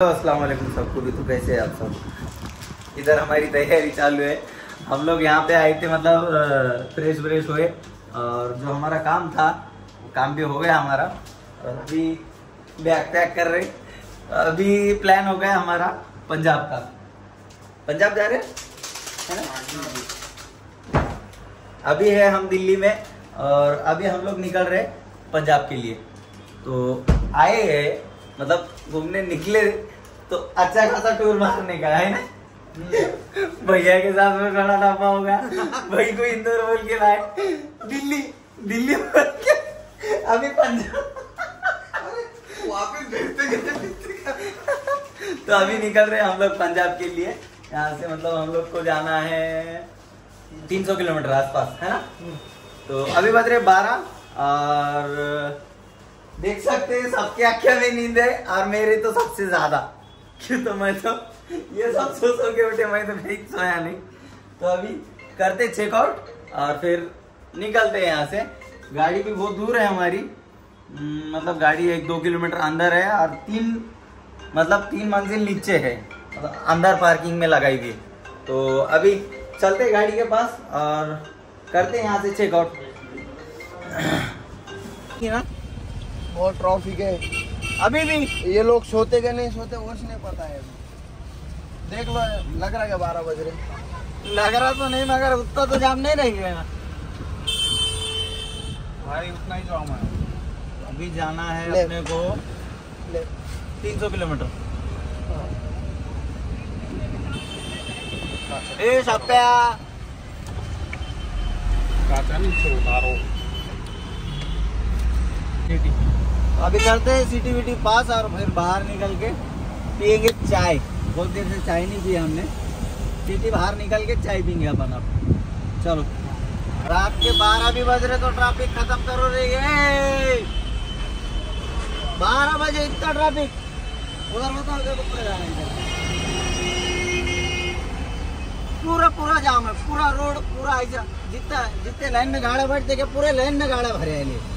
अस्सलाम वालेकुम सबको भी तो कैसे हैं आप सब? इधर हमारी तैयारी चालू है। हम लोग यहाँ पे आए थे मतलब फ्रेश व्रेश हुए, और जो हमारा काम था, काम भी हो गया हमारा अभी बैग पैक कर रहे अभी प्लान हो गया हमारा पंजाब का। पंजाब जा रहे? है? ना? अभी है हम दिल्ली में, और अभी हम लोग निकल रहे पंजाब के लिए। तो आए हैं मतलब घूमने निकले तो अच्छा खासा टूर मारने का है ना? भैया के साथ में बड़ा ढाबा होगा। भाई को इंदौर बोल के लाए दिल्ली दिल्ली बोल के। अभी पंजाब। वापस भेजते तो अभी निकल रहे हम लोग पंजाब के लिए। यहाँ से मतलब हम लोग को जाना है 300 किलोमीटर आसपास, है ना? तो अभी बज रहे बारह, और देख सकते हैं सबके आँखें में नींद है, और मेरे तो सबसे ज़्यादा। क्यों तो मैं तो ये सब सो सो के उठे मैं तो कहीं सोया नहीं। तो अभी करते चेकआउट और फिर निकलते हैं यहाँ से। गाड़ी भी बहुत दूर है हमारी। हम्म, मतलब गाड़ी एक दो किलोमीटर अंदर है और तीन मतलब तीन मंजिल नीचे है। मतलब अंदर पार्किंग में लगाई हुई। तो अभी चलते गाड़ी के पास और करते यहाँ से चेकआउट बहुत ट्रॉफिक है। अभी भी ये लोग सोते के नहीं सोते कुछ नहीं पता है। देख लो लग रहा है बारह बज रहे लग रहा तो नहीं मगर उतना तो जाम नहीं रहेगा। भाई उतना ही जाम है। अभी जाना है ले। अपने को ले। 300 किलोमीटर। ए सप्या। काचा नीचे उतारो। अभी करते हैं सिटी विटी पास और फिर बाहर निकल के पियेंगे चाय। बहुत देर से चाय नहीं पिया हमने। सिटी बाहर निकल के चाय पियेंगे अपन अब। चलो। रात के बारह भी बज रहे तो ट्रैफ़िक खत्म करो रही ये बारह बजे इतना ट्रैफ़िक उधर बताओ, देखो पूरा जाना है इधर। पूरा पूरा जाम है। पूरा रोड, पूरा जितना, जितने लाइन में गाड़े बैठते पूरे लाइन में गाड़े भरे हैं।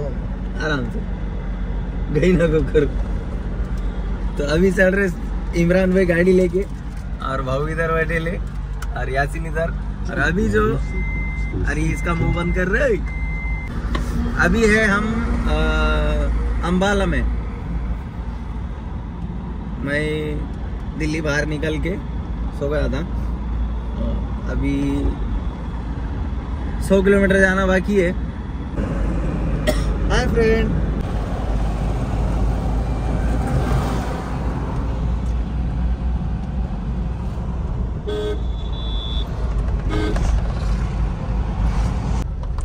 आराम से। गई ना को। करो तो अभी चल रहे इमरान भाई गाड़ी लेके और भाऊ इधर बैठे ले और यासीन इधर। और अभी जो अरे इसका मुँह बंद कर रहे अभी है हम अ, अम्बाला में। मैं दिल्ली बाहर निकल के सो गया था। अभी सौ किलोमीटर जाना बाकी है। फ्रेंड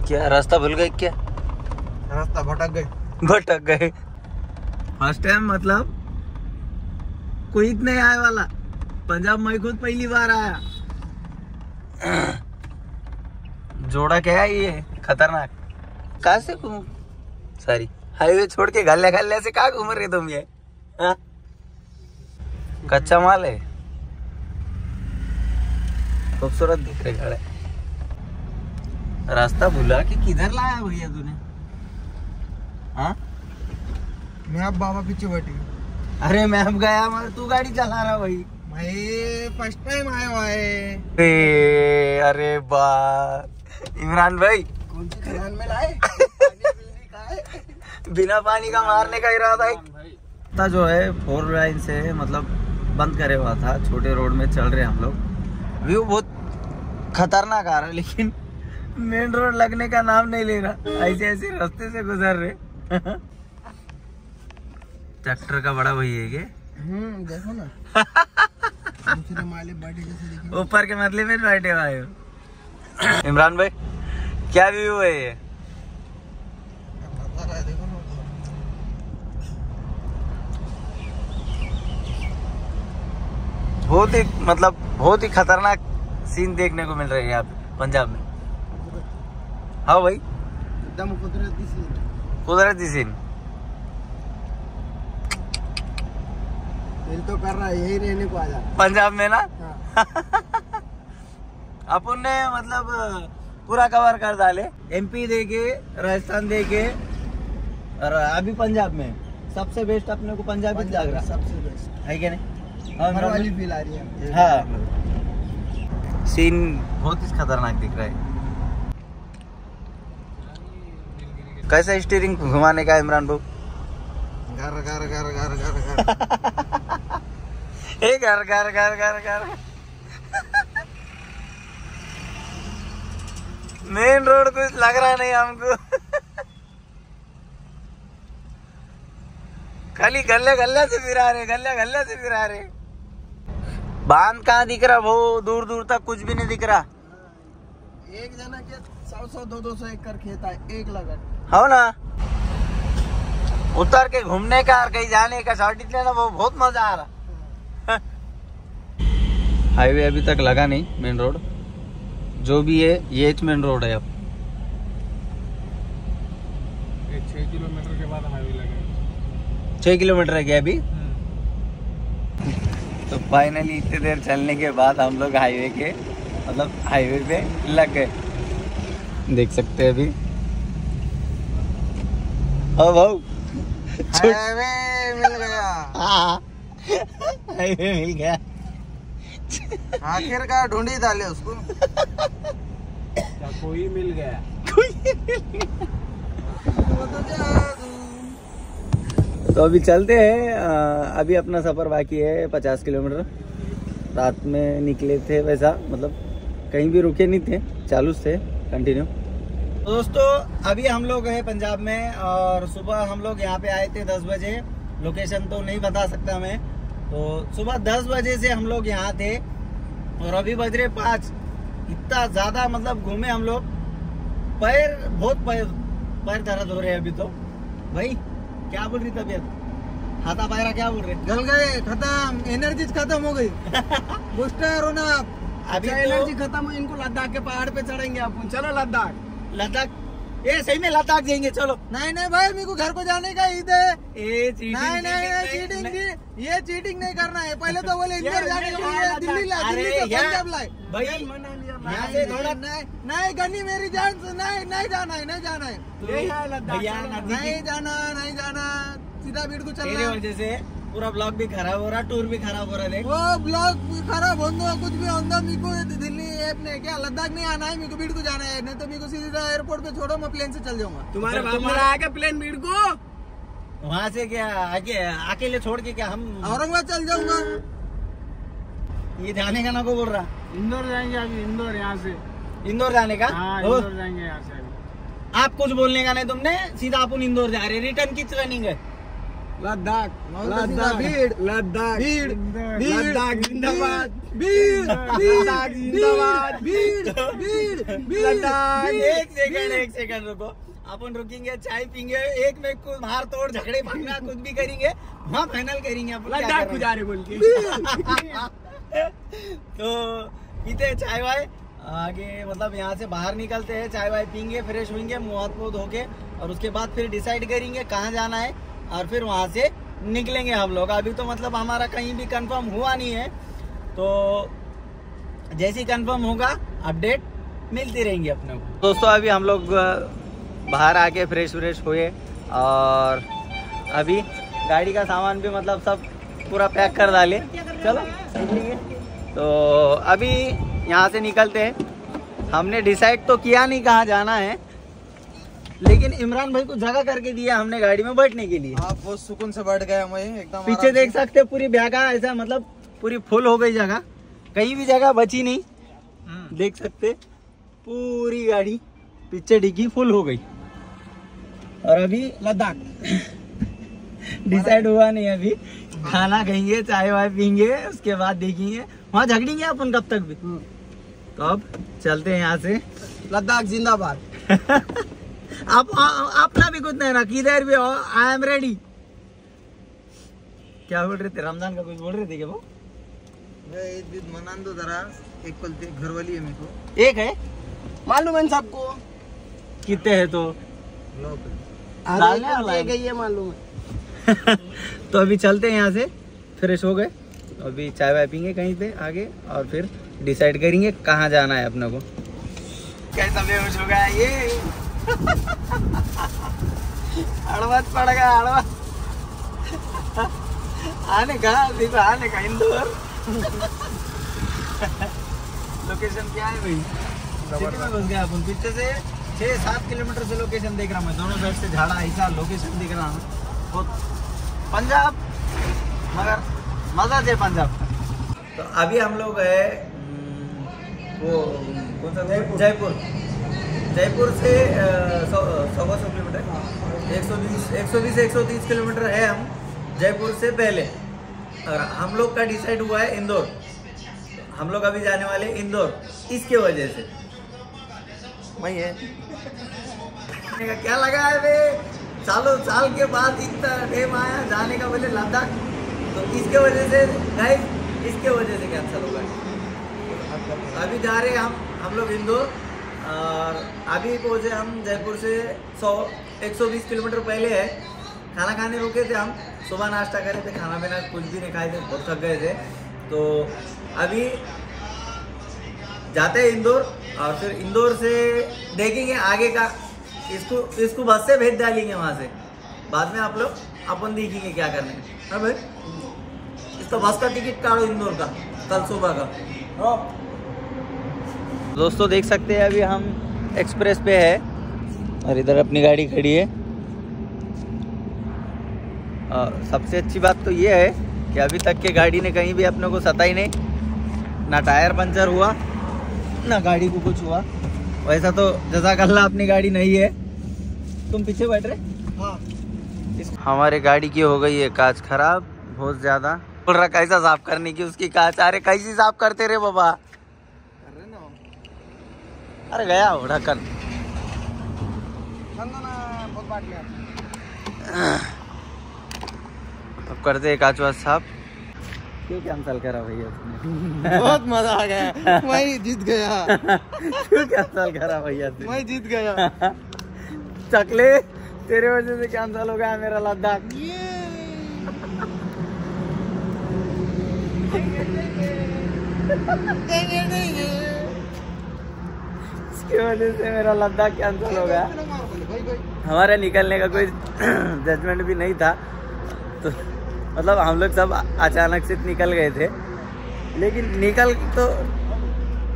क्या रास्ता भूल गए क्या? रास्ता भटक गए। भटक गए। फ़र्स्ट टाइम मतलब कोई नहीं आए वाला। पंजाब में खुद पहली बार आया। जोड़ा क्या है ये? खतरनाक। कहा से सॉरी। हाईवे छोड़ के गले गले से कहा घूम रहे तुम ये? हाँ? कच्चा माल है। खूबसूरत दिख रहे गाड़े। रास्ता भूला कि किधर लाया भैया तूने? हाँ? मैं अब बाबा पीछे बैठी अरे मैं अब गया मगर तू गाड़ी चला रहा भाई। भाई फ़र्स्ट टाइम आया हुआ है। अरे बा इमरान भाई। कौन सी खदान में लाए? बिना पानी का मारने का इरादा है। जो है फोर लाइन से मतलब बंद करे हुआ था छोटे रोड में चल रहे हम लोग। व्यू बहुत खतरनाक आ रहा है लेकिन मेन रोड लगने का नाम नहीं ले रहा। ऐसे ऐसे रास्ते से गुजर रहे ट्रैक्टर का बड़ा भैया है के हम्म देखो ना। ऊपर के मतलब में बैठे हुए हो। इमरान भाई क्या व्यू है ये बता रहा है देखो ना बहुत ही मतलब बहुत ही खतरनाक सीन देखने को मिल रहे हैं यहाँ पे पंजाब में। हाँ भाई। एकदम कुदरती सीन दिल तो कर रहा है यही रहने को आ जा। पंजाब में ना? हाँ। अपन ने मतलब पूरा कवर कर डाले। एमपी देके राजस्थान देके और अभी पंजाब में। सबसे बेस्ट अपने को पंजाब ही लग रहा। सबसे बेस्ट है क्या नहीं? वाली मतलब फील आ रही है। हाँ। सीन बहुत ही खतरनाक दिख रहा है। कैसा स्टीयरिंग घुमाने का इमरान भाऊ? घर घर घर घर घर घर। ए घर घर घर घर घर। मेन रोड कुछ लग रहा नहीं हमको। खाली गल्ले गल्ले से फिरा रहे गल्ले गल्ले से फिरा रहे। बाँध कहाँ दिख रहा? वो दूर दूर तक कुछ भी नहीं दिख रहा। एक जना के सौ सौ दो दो सौ एकड़ खेत है एक लगन। हो ना? उतर के घूमने का और कहीं जाने का शॉर्ट लेना वो बहुत मज़ा आ रहा। हाईवे अभी तक लगा नहीं मेन रोड जो भी है ये मेन रोड है अब। छह किलोमीटर के बाद हाईवे लगेगा छह किलोमीटर है क्या अभी? तो फाइनली इतने देर चलने के बाद हम लोग हाईवे के मतलब हाईवे पे लग गए। देख सकते हैं अभी। हाँ भाऊ हाईवे मिल गया। हाँ। हाईवे मिल गया। आखिर का ढूंढी डाले उसको। क्या कोई मिल गया। वो तो जादू। तो अभी चलते हैं अभी अपना सफ़र बाकी है पचास किलोमीटर। रात में निकले थे वैसा मतलब कहीं भी रुके नहीं थे, चालू थे कंटिन्यू तो दोस्तों, अभी हम लोग हैं पंजाब में और सुबह हम लोग यहाँ पे आए थे दस बजे। लोकेशन तो नहीं बता सकता मैं। तो सुबह दस बजे से हम लोग यहाँ थे और अभी बज रहे पाँच। इतना ज़्यादा मतलब घूमे हम लोग। पैर, बहुत पैर पैर दर्द हो रहे हैं अभी तो। भाई क्या बोल रही तबियत? हाथा पायरा क्या बोल रहे? जल गए खत्म। एनर्जी खत्म हो गई। बूस्टर होना अभी अच्छा तो- एनर्जी खत्म हो इनको लद्दाख के पहाड़ पे चढ़ेंगे अपन चलो लद्दाख। लद्दाख? ये सही में लद्दाख जाएँगे चलो। नहीं नहीं भाई मेरे को घर को जाने का ईद है। ए चीटिंग नहीं नहीं नहीं चीटिंग नहीं। ये चीटिंग नहीं करना है। पहले तो बोले इंदौर जाने के लिए दिल्ली ला दिल्ली से पंजाब लाए। भाई यहाँ से थोड़ा नहीं। नहीं गन्नी मेरी जान से नहीं नहीं जाना है नहीं जाना है। नदी नहीं जाना नहीं जाना। सीधा बीट को तेरे चलना वजह से पूरा ब्लॉग भी खराब हो रहा टूर भी खराब हो रहा देख। वो ब्लॉग खराब होंगे कुछ भी होंगे मेरे को दिल्ली ऐप ने क्या लद्दाख नहीं आना है मेरे को बीट को जाना है नहीं तो मेरे को सीधा एयरपोर्ट पे छोड़ो मैं प्लेन से चल जाऊँगा। तुम्हारे बाप ने लाया क्या प्लेन बीट को वहाँ से क्या आके अकेले छोड़ के क्या हम औरंगाबाद चल जाऊँगा। ये जाने का ना को बोल रहा? इंदौर जाएँगे अभी इंदौर यहाँ से। इंदौर जाने का? हाँ इंदौर जाएँगे यहाँ से अभी। आप कुछ बोलने का नहीं तुमने? सीधा अपन इंदौर जा रहे रिटर्न की रनिंग है। लद्दाख लद्दाख, भीड़, लद्दाख भीड़, भीड़, लद्दाख जिंदाबाद भीड़ लद्दाख जिंदाबाद भीड़ भीड़ भीड़ लद्दाख। एक सेकंड एक सेकंड रुको। अपन रुकेंगे चाय पीएँगे एक में कुछ मार तोड़ झगड़े भागना कुछ भी करेंगे वहाँ फाइनल करेंगे अपन लद्दाख को जा रहे बोल के। तो पीते हैं चाय वाय। आगे मतलब यहाँ से बाहर निकलते हैं, चाय वाय पीएँगे फ्रेश होंगे मुँह हाथ मुँह धो के और उसके बाद फिर डिसाइड करेंगे कहाँ जाना है, और फिर वहाँ से निकलेंगे हम लोग। अभी तो मतलब हमारा कहीं भी कंफर्म हुआ नहीं है। तो जैसे ही कंफर्म होगा अपडेट मिलती रहेंगी अपने को। दोस्तों, अभी हम लोग बाहर आके फ्रेश व्रेश हुए, और अभी गाड़ी का सामान भी मतलब सब पूरा पैक कर डाले। चलो तो अभी यहाँ से निकलते हैं। हमने डिसाइड तो किया नहीं कहाँ जाना है लेकिन इमरान भाई को जगह करके दिया हमने गाड़ी में बैठने के लिए। आप बहुत सुकून से बैठ गए मैं एकदम पीछे देख सकते हैं पूरी ब्यागा ऐसा मतलब पूरी फुल हो गई जगह। कहीं भी जगह बची नहीं। हम्म। देख सकते पूरी गाड़ी पीछे डिग्गी फुल हो गई। और अभी लद्दाख। डिसाइड हुआ नहीं अभी। खाना खाएँगे चाय वाय पीएँगे उसके बाद देखेंगे। वहाँ झगड़ेंगे अपन कब तक भी? तो अब चलते हैं यहाँ से। लद्दाख जिंदाबाद। आप अपना भी कुछ नहीं ना किधर भी हो आई एम रेडी क्या बोल रहे थे? रमज़ान का कुछ बोल रहे थे क्या वो? वीद दो जरा एक पल घर वाली है मेरे को। एक है? मालूम है सबको। कितने है तो? है। गई है मालूम है। तो अभी चलते हैं यहाँ से फ्रेश हो गए। अभी चाय वाय पीएँगे कहीं पे आगे और फिर डिसाइड करेंगे कहाँ जाना है अपने को। कैसा बेहोश हो गया ये? हड़वत पड़ गया हड़वत आने का देखो आने का इंदौर। लोकेशन क्या है भाई? सिटी में घुस गया अपन पीछे से छः सात किलोमीटर से लोकेशन देख रहा हूँ मैं। दोनों साइड से झाड़ा ऐसा लोकेशन दिख रहा हूँ। बहुत पंजाब मगर मज़ा दे पंजाब। तो अभी हम लोग है वो कौन सा जयपुर। जयपुर। जयपुर से सौ सौ किलोमीटर। एक सौ बीस एक सौ बीस एक सौ तीस किलोमीटर है हम जयपुर से पहले। और हम लोग का डिसाइड हुआ है इंदौर। हम लोग अभी जाने वाले इंदौर इसके वजह से। वही है। क्या लगा है बे? सालों साल के बाद इतना टाइम आया जाने का बोले लद्दाख। तो इसके वजह से गाइस इसके वजह से कैंसिल होगा अभी जा रहे हम हम लोग इंदौर, और अभी पहुँचे हम जयपुर से 100 120 किलोमीटर पहले है। खाना खाने रुके थे हम, सुबह नाश्ता करे थे, खाना पीना कुछ भी नहीं खाए थे बहुत थक गए थे। तो अभी जाते हैं इंदौर, और फिर इंदौर से देखेंगे आगे का इसको इसको बस से भेज डालेंगे वहाँ से। बाद में आप लोग अपन देखेंगे क्या करने हैं। हाँ भाई? इसका बस का टिकट काटो इंदौर का, कल सुबह का। दोस्तों, देख सकते हैं अभी हम एक्सप्रेस पे है और इधर अपनी गाड़ी खड़ी है। और सबसे अच्छी बात तो ये है कि अभी तक के गाड़ी ने कहीं भी अपने को सता ही नहीं। ना टायर पंचर हुआ, ना गाड़ी को कुछ हुआ। वैसा तो जजाकल्ला अपनी गाड़ी नहीं है। तुम पीछे बैठ रहे? हाँ। हमारे गाड़ी की हो गई है कांच खराब बहुत ज़्यादा। बोल रहा कैसा साफ़ करने की उसकी कांच? अरे कैसी साफ़ करते बाबा? रहे ना अरे गया हो ढक्कन। अब करते हैं कांच वाच साफ़। क्यों कैंसल करा भैया तुमने बहुत मज़ा आ गया। मैं जीत गया। क्यों कैंसल करा भैया मैं जीत गया। चकले तेरे वजह से कैंसल हो गया मेरा लद्दाख? इसकी वजह से मेरा लद्दाख कैंसिल हो गया? हमारे निकलने का कोई जजमेंट भी नहीं था। तो मतलब हम लोग सब अचानक से निकल गए थे। लेकिन निकल तो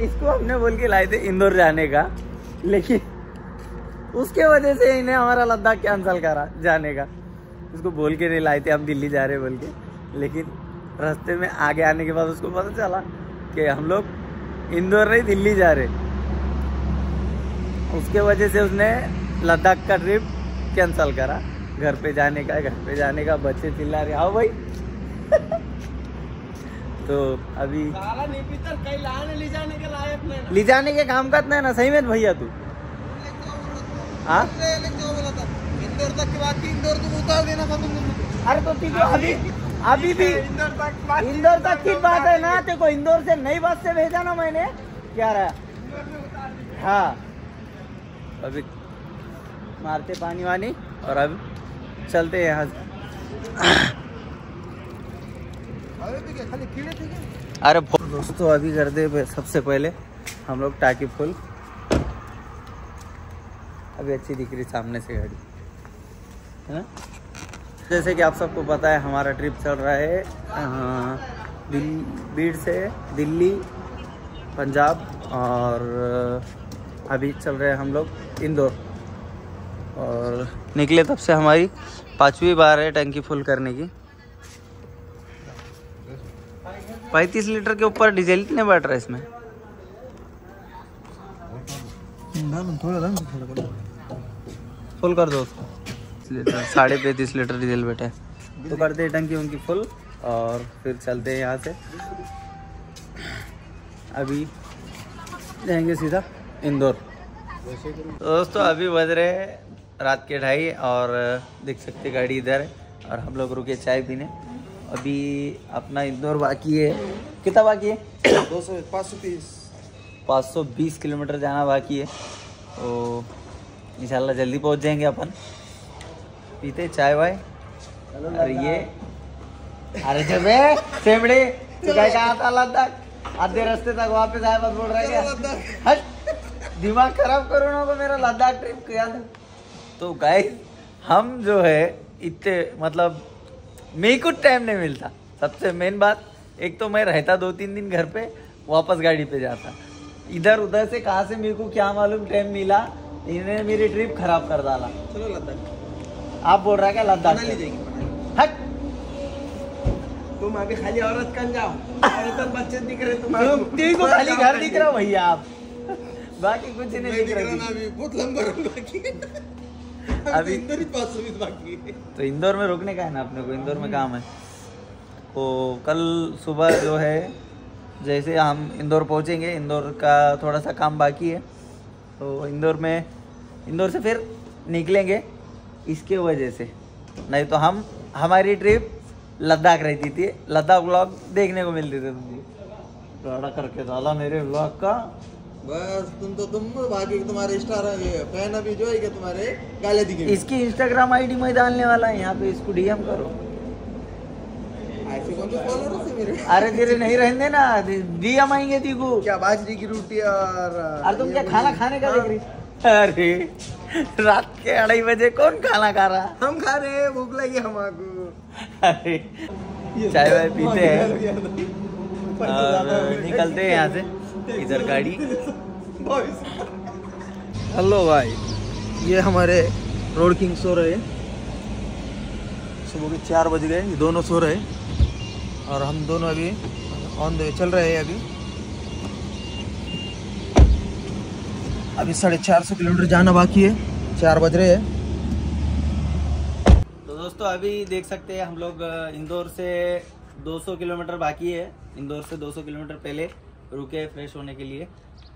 इसको हमने बोल के लाए थे इंदौर जाने का। लेकिन उसके वजह से इन्हें हमारा लद्दाख कैंसिल करा जाने का। उसको बोल के नहीं लाए थे, हम दिल्ली जा रहे बोल के। लेकिन रास्ते में आगे आने के बाद उसको पता चला कि हम लोग इंदौर नहीं, दिल्ली जा रहे उसके वजह से उसने लद्दाख का ट्रिप कैंसिल करा। घर पे जाने का घर पे जाने का बच्चे चिल्ला रहे आओ भाई। तो अभी ले जाने के काम का है ना सही में भैया तू। हाँ? था तुम अरे तो तीन अभी अभी भी इंदौर तक इंदौर तक की बात है ना तेरे को इंदौर से नई बस से भेजा ना मैंने। क्या रहा? हाँ। अभी मारते पानी वानी और अब चलते हैं यहाँ। अरे दोस्तों, अभी कर दे सबसे पहले। हम लोग टाकी फुल। अभी अच्छी दिख रही सामने से गाड़ी। है जैसे कि आप सबको पता है, हमारा ट्रिप चल रहा है दिल- बीड़ से दिल्ली, पंजाब और अभी चल रहे हैं हम लोग इंदौर। और निकले तब से हमारी पांचवी बार है टंकी फुल करने की। पैंतीस लीटर के ऊपर डीजल कितने बैठ रहा है इसमें? फुल कर दो साढ़े पैंतीस लीटर डीजल बैठा तो करते हैं टंकी उनकी फुल और फिर चलते हैं यहाँ से। अभी जाएँगे सीधा इंदौर। दोस्तों, अभी बज रहे हैं रात के ढाई और देख सकते गाड़ी इधर है और हम लोग रुके चाय पीने। अभी अपना इंदौर बाकी है। कितना बाकी है? दो सौ पाँच सौ तीस 520 किलोमीटर जाना बाकी है। तो इंशाल्लाह जल्दी पहुँच जाएँगे अपन। पीते चाय वाय। अरे ये अरे जब सेमड़े तू लद्दाख आधे रास्ते तक वापस आए मत बोल रहा है दिमाग खराब करो ना को मेरा लद्दाख ट्रिप किया था तो गाइस हम जो है इतने मतलब मेरे को टाइम नहीं मिलता। सबसे मेन बात एक तो मैं रहता दो तीन दिन घर पे वापस गाड़ी पे जाता। इधर उधर से कहा से मेरे को क्या मालूम टाइम मिला इन्होंने मेरी ट्रिप खराब कर डाला। चलो लद्दाख। आप बोल रहा है क्या लद्दाख मनाली जाएँगे हट। तुम अभी खाली औरत कन जाओ। औरत बच्चे दिख रहे तुम्हारे को। खाली घर दिख रहा भैया आप। बाकी कुछ नहीं दिख रहा बहुत लंबा बाकी। अभी- इंदौर ही पाँच सौ बीस बाकी। है तो इंदौर में रुकने का है ना अपने को? इंदौर में काम है। तो कल सुबह जो है जैसे हम इंदौर पहुँचेंगे इंदौर का थोड़ा सा काम बाकी है। तो इंदौर में इंदौर से फिर निकलेंगे इसके वजह से। नहीं तो हम हमारी ट्रिप लद्दाख रहती थी। लद्दाख ब्लॉग देखने को मिलते थे मुझे बड़ा करके डाला मेरे ब्लॉग का। बस तुम तो तुम बाकी तुम्हारे स्टार फ़ैन अभी जो है कि तुम्हारे गाले दिखेंगे इसकी इंस्टाग्राम आईडी मैं डालने वाला है यहाँ पे इसको डीएम करो। ऐसे कौन से फॉलोअर है मेरे? अरे तेरे नहीं रहने ना डीएम आएँगे दीकू क्या बाजरी की रोटी और अरे तुम क्या खाना खाने का देख रही अरे रात के अढ़ाई बजे कौन खाना खा रहा? हम खा रहे हैं भूख लगी हमको। अरे चाय वाय पीते हैं निकलते हैं यहाँ से। इधर गाड़ी। हेलो भाई, ये हमारे रोड किंग सो रहे। सुबह के चार बज गए दोनों सो रहे। और हम दोनों अभी ऑन द चल रहे हैं अभी। अभी साढ़े चार सौ किलोमीटर जाना बाकी है, चार बज रहे हैं। तो दोस्तों, अभी देख सकते हैं हम लोग इंदौर से 200 किलोमीटर बाकी है। इंदौर से 200 किलोमीटर पहले। रुके फ्रेश होने के लिए।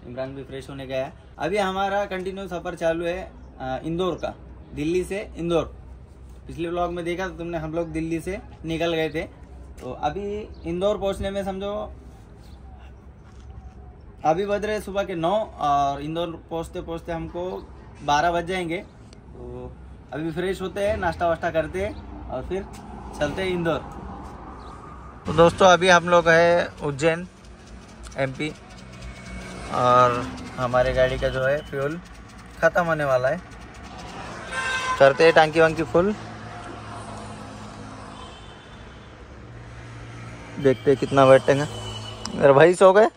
इमरान भी फ्रेश होने गया अभी हमारा कंटिन्यू सफ़र चालू है इंदौर का। दिल्ली से इंदौर। पिछले ब्लॉग में देखा तो तुमने, हम लोग दिल्ली से निकल गए थे। तो अभी इंदौर पहुँचने में समझो, अभी बज रहे सुबह के नौ और इंदौर पहुँचते पहुँचते हमको बारह बज जाएँगे। तो अभी फ्रेश होते हैं, नाश्ता वाश्ता करते हैं और फिर चलते हैं इंदौर। तो दोस्तों, अभी हम लोग है उज्जैन। एमपी और हमारे गाड़ी का जो है फ्यूल ख़त्म होने वाला है। करते हैं टांकी वांकी फुल देखते हैं कितना बैठेंगे। मेरे भाई सो गए।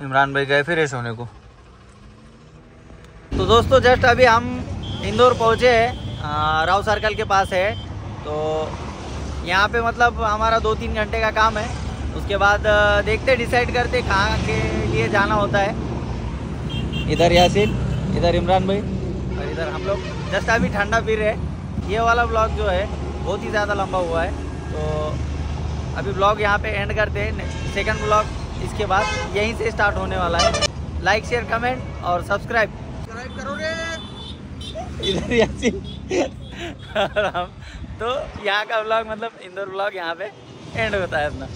इमरान भाई गए फिर सोने को। तो दोस्तों जस्ट अभी हम इंदौर पहुँचे हैं राव सर्कल के पास है। तो यहाँ पे मतलब हमारा दो तीन घंटे का काम है। उसके बाद देखते डिसाइड करते कहाँ के लिए जाना होता है। इधर यासिन इधर इमरान भाई। और इधर हम लोग। जस्ट अभी ठंडा पी रहे हैं। ये वाला ब्लॉग जो है बहुत ही ज़्यादा लंबा हुआ है। तो अभी ब्लॉग यहाँ पे एंड करते हैं। सेकंड ब्लॉग इसके बाद यहीं से स्टार्ट होने वाला है। लाइक शेयर कमेंट और सब्सक्राइब सब्सक्राइब करो रे इधर यासीन। और हम तो यहाँ का ब्लॉग मतलब इंदौर ब्लॉग यहाँ पे एंड होता है अपना।